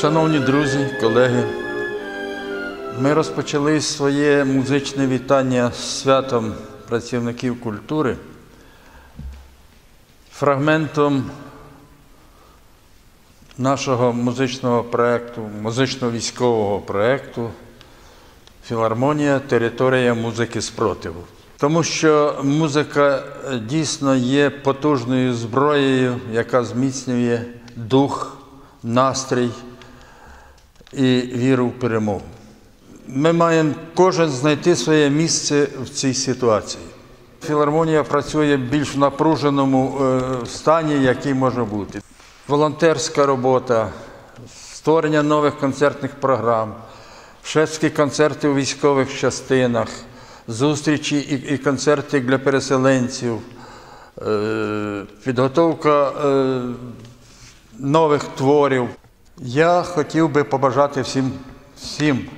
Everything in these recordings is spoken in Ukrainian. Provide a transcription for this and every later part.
Шановні друзі, колеги, ми розпочали своє музичне вітання з святом працівників культури фрагментом нашого музичного проєкту, музично-військового проєкту Філармонія Територія музики спротиву. Тому що музика дійсно є потужною зброєю, яка зміцнює дух, настрій і віру в перемогу. Ми маємо кожен знайти своє місце в цій ситуації. Філармонія працює більш напруженому е, стані, який може бути. Волонтерська робота, створення нових концертних програм, шефські концерти у військових частинах, зустрічі і, і концерти для переселенців, е, підготовка е, нових творів. Я хотів би побажати всім, всім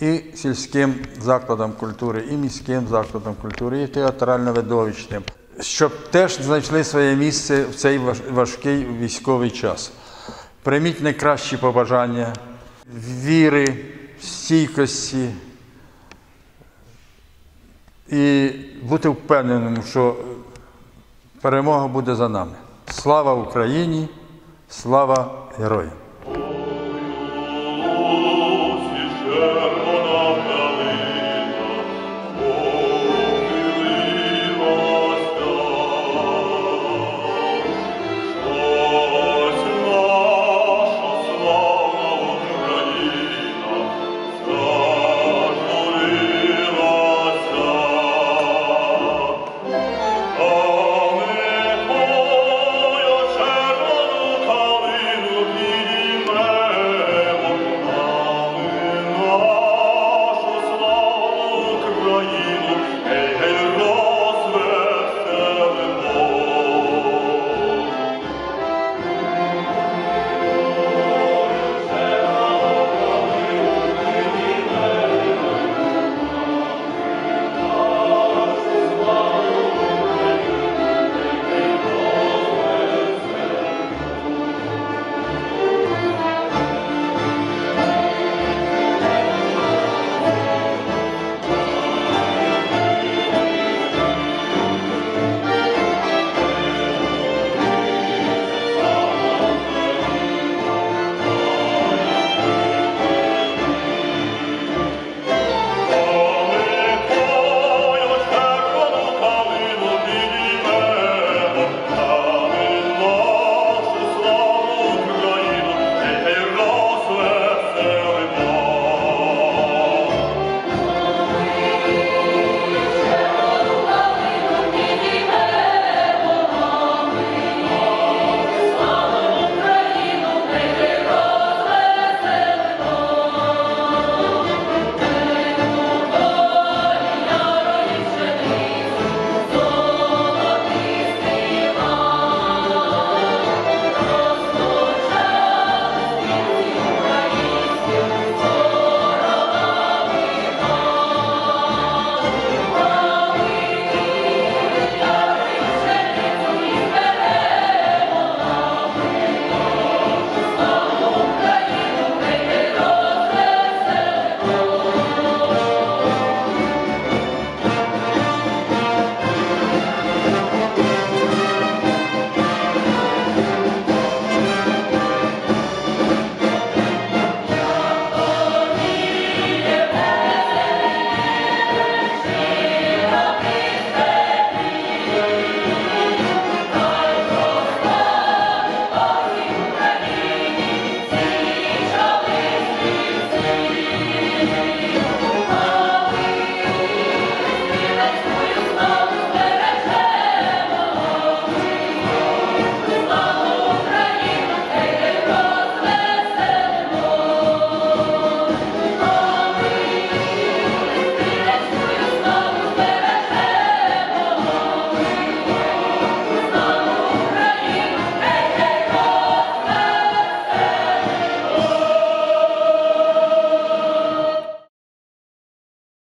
і сільським закладам культури, і міським закладам культури, і театрально-видовищним, щоб теж знайшли своє місце в цей важкий військовий час. Прийміть найкращі побажання, віри, стійкості і бути впевненим, що перемога буде за нами. Слава Україні! Слава героям!